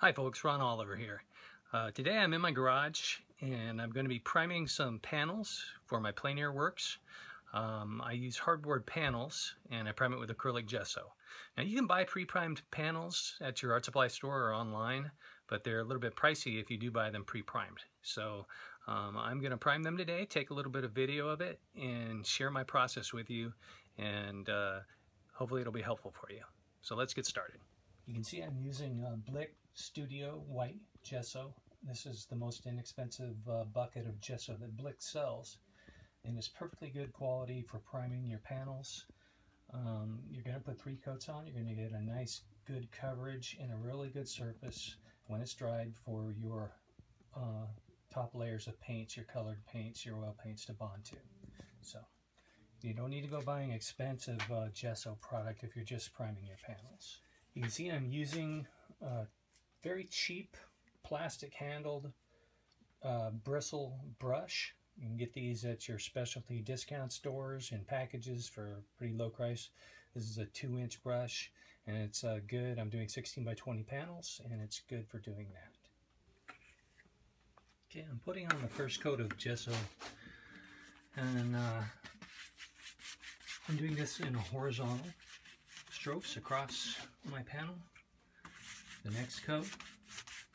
Hi folks, Ron Oliver here. Uh, today I'm in my garage and I'm going to be priming some panels for my plein air works. Um, I use hardboard panels and I prime it with acrylic gesso. Now you can buy pre-primed panels at your art supply store or online, but they're a little bit pricey if you do buy them pre-primed. So um, I'm going to prime them today, take a little bit of video of it, and share my process with you, and uh, hopefully it'll be helpful for you. So let's get started. You can see I'm using uh, Blick Studio White Gesso. This is the most inexpensive uh, bucket of gesso that Blick sells and it's perfectly good quality for priming your panels. Um, you're going to put three coats on. You're going to get a nice good coverage and a really good surface when it's dried for your uh, top layers of paints, your colored paints, your oil paints to bond to. So you don't need to go buying expensive uh, gesso product if you're just priming your panels. You can see I'm using a very cheap plastic handled uh, bristle brush you can get these at your specialty discount stores in packages for pretty low price. This is a two inch brush and it's uh, good. I'm doing 16 by 20 panels and it's good for doing that. Okay, I'm putting on the first coat of gesso and uh, I'm doing this in horizontal strokes across my panel. The next coat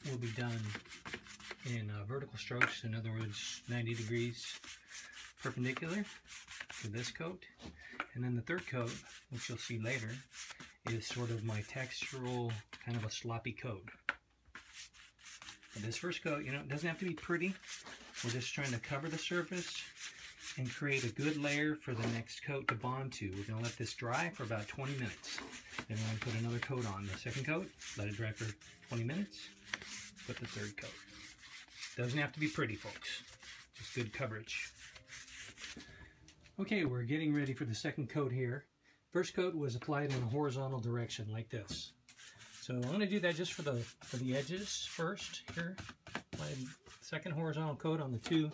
will be done in uh, vertical strokes, in other words, 90 degrees perpendicular to this coat. And then the third coat, which you'll see later, is sort of my textural, kind of a sloppy coat. But this first coat, you know, it doesn't have to be pretty. We're just trying to cover the surface and create a good layer for the next coat to bond to. We're going to let this dry for about 20 minutes. Then we're going to put another coat on. The second coat, let it dry for 20 minutes. Put the third coat. Doesn't have to be pretty, folks. Just good coverage. Okay, we're getting ready for the second coat here. First coat was applied in a horizontal direction like this. So I'm going to do that just for the for the edges first here. My second horizontal coat on the two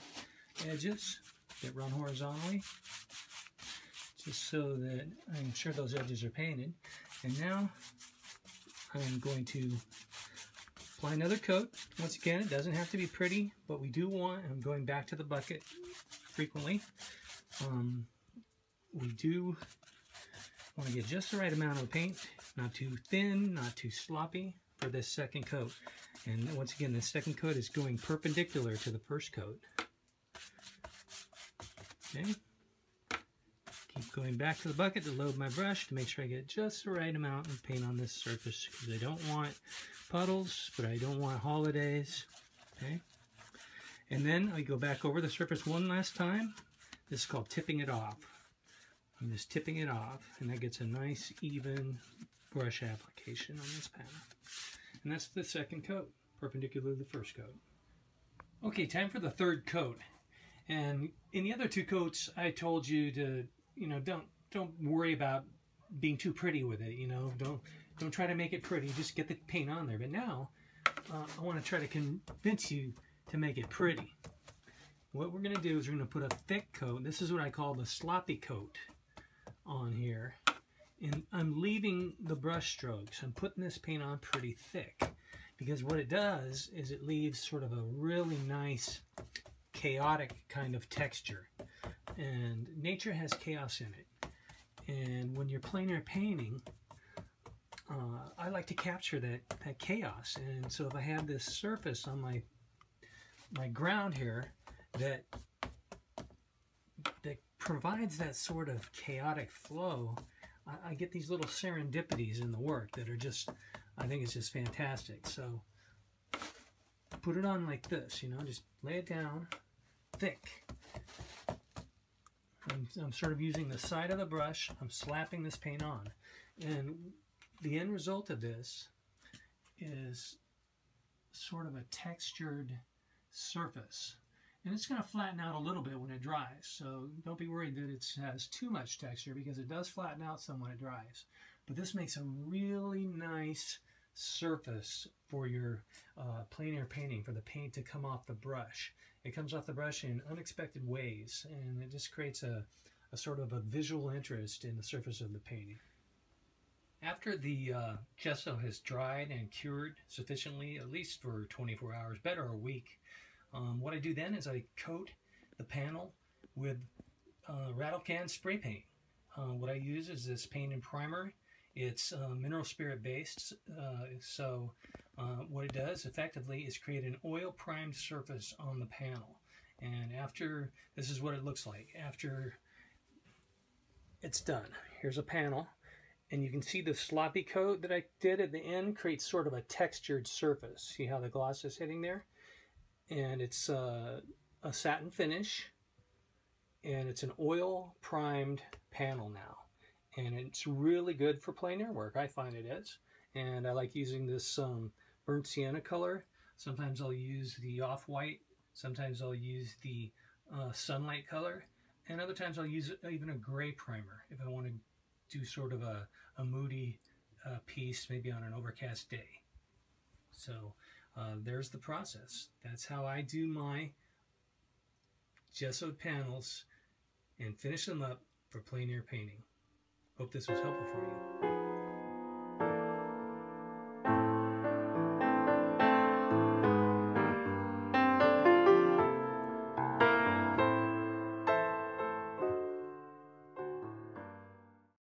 edges that run horizontally. Just so that I'm sure those edges are painted. And now I'm going to Apply another coat. Once again, it doesn't have to be pretty, but we do want, I'm going back to the bucket frequently, um, we do want to get just the right amount of paint, not too thin, not too sloppy for this second coat. And once again, the second coat is going perpendicular to the first coat. Okay. Keep going back to the bucket to load my brush to make sure I get just the right amount of paint on this surface because I don't want puddles, but I don't want holidays. Okay. And then I go back over the surface one last time. This is called tipping it off. I'm just tipping it off, and that gets a nice, even brush application on this panel. And that's the second coat, perpendicular to the first coat. Okay, time for the third coat. And in the other two coats, I told you to, you know, don't don't worry about being too pretty with it. You know, don't don't try to make it pretty. Just get the paint on there. But now, uh, I want to try to convince you to make it pretty. What we're going to do is we're going to put a thick coat. This is what I call the sloppy coat on here. And I'm leaving the brush strokes. I'm putting this paint on pretty thick. Because what it does is it leaves sort of a really nice, chaotic kind of texture. And nature has chaos in it. And when you're plein air painting, uh, I like to capture that, that chaos. And so if I have this surface on my my ground here that that provides that sort of chaotic flow, I, I get these little serendipities in the work that are just, I think it's just fantastic. So put it on like this, you know, just lay it down thick. I'm, I'm sort of using the side of the brush, I'm slapping this paint on. And the end result of this is sort of a textured surface. And it's going to flatten out a little bit when it dries. So don't be worried that it has too much texture because it does flatten out some when it dries. But this makes a really nice surface for your uh, plein air painting, for the paint to come off the brush. It comes off the brush in unexpected ways and it just creates a, a sort of a visual interest in the surface of the painting. After the uh, gesso has dried and cured sufficiently, at least for 24 hours, better a week, um, what I do then is I coat the panel with uh, rattle can spray paint. Uh, what I use is this paint and primer. It's uh, mineral spirit based, uh, so uh, what it does effectively is create an oil primed surface on the panel. And after, this is what it looks like after it's done. Here's a panel and you can see the sloppy coat that I did at the end creates sort of a textured surface. See how the gloss is hitting there? And it's uh, a satin finish and it's an oil primed panel now. And it's really good for plein air work. I find it is. And I like using this um, burnt sienna color. Sometimes I'll use the off-white. Sometimes I'll use the uh, sunlight color. And other times I'll use even a gray primer if I want to do sort of a, a moody uh, piece, maybe on an overcast day. So uh, there's the process. That's how I do my gessoed panels and finish them up for plein air painting. Hope this was helpful for you.